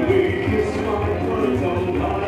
we kiss my words on my